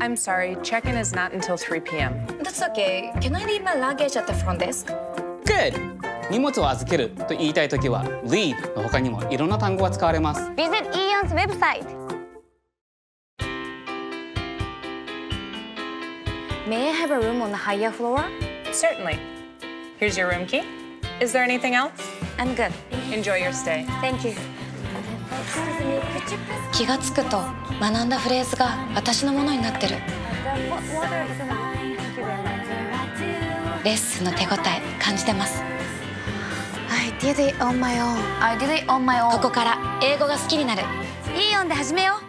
I'm sorry, check-in is not until 3 p.m. That's okay. Can I leave my luggage at the front desk? Good! 荷物を預けると言いたいときは leave の他にもいろんな単語が使われます。Visit AEON's website. May I have a room on the higher floor? Certainly. Here's your room key. Is there anything else? I'm good. Enjoy your stay. Thank you. 気がつくと学んだフレーズが私のものになってるレッスンの手応え感じてます I did it on my own. I did it on my own. ここから英語が好きになるいい音で始めよう。